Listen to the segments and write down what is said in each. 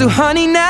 So honey, now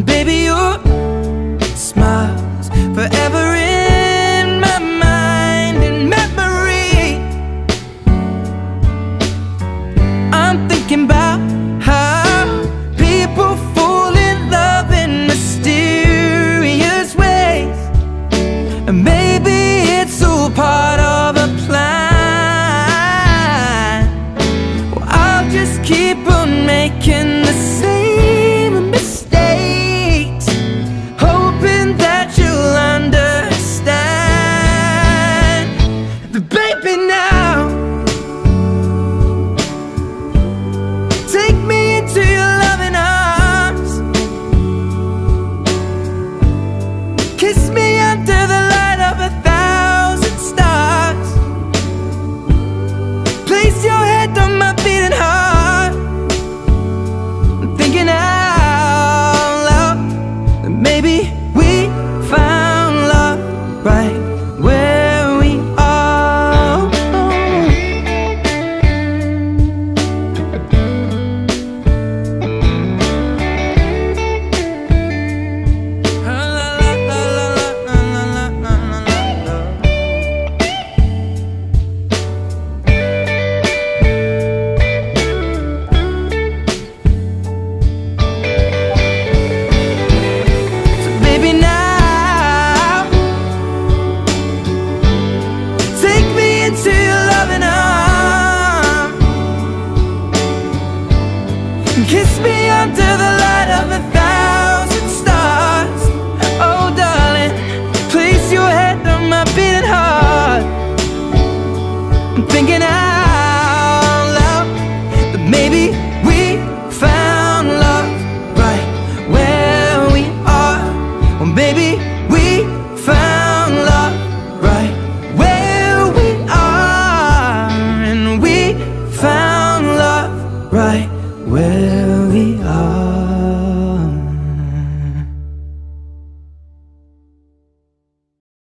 baby, your baby, we found love right where we are, and we found love right.